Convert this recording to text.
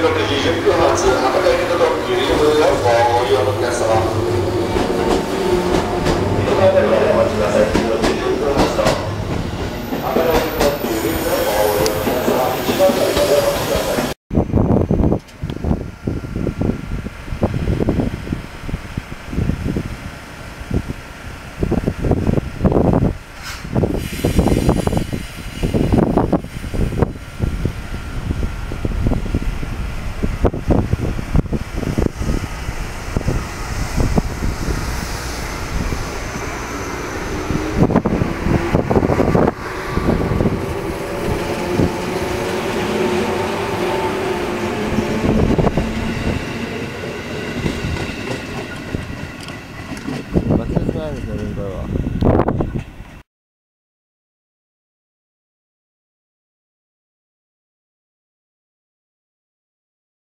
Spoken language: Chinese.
六百一十六万次，涵盖印度、中国、俄罗斯。ないですね、今回は。